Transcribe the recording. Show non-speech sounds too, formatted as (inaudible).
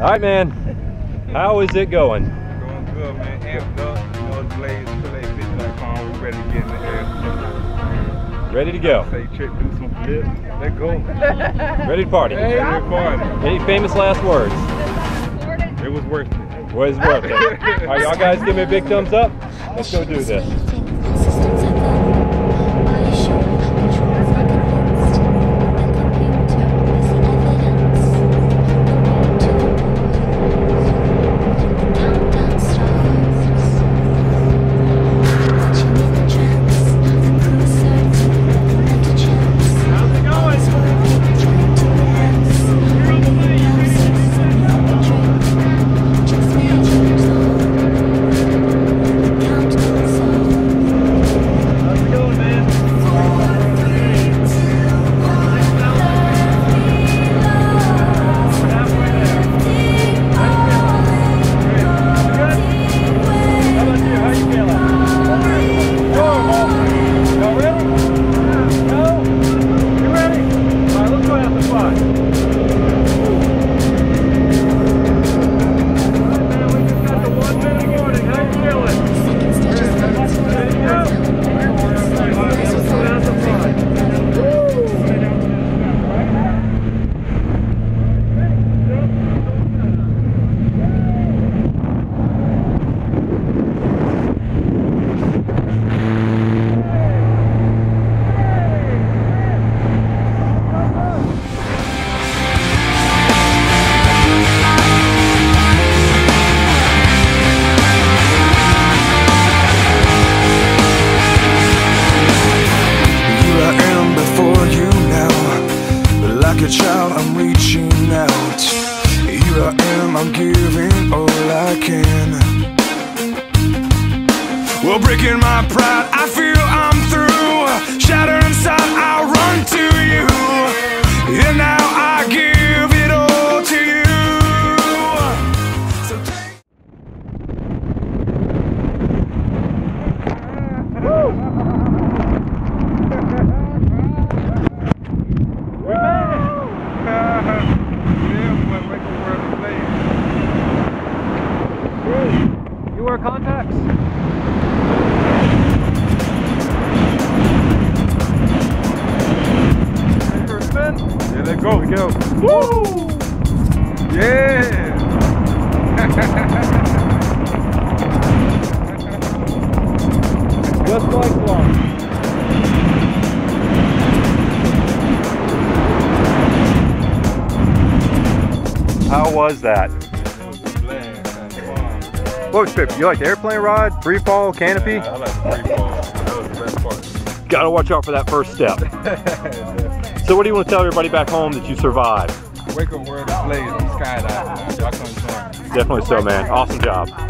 All right, man. How is it going? Going good, man. Amped up. You know, Blaise. We're ready to get in the air. Ready to go. Say trick, do some flips. Let go. Ready to party. Hey, we're party. Any famous last words? It was worth it. What is worth it? All right, y'all guys give me a big thumbs up. Let's go do this. I am, I'm giving all I can. Well, breaking my pride, I feel I'm through. Shattered inside, I run to you. And now You wear contacts? Ready spin? Yeah, let go. We go. Woo! Yeah! (laughs) Just like one. How was that? That's fun. What was trip? You like the airplane ride, free fall, canopy? I like the free fall. That was the best part. Gotta watch out for that first step. (laughs) So what do you want to tell everybody back home that you survived? Wake up world is Blaise. I'm skydiving. Y'all come join. Definitely so, man. Awesome job.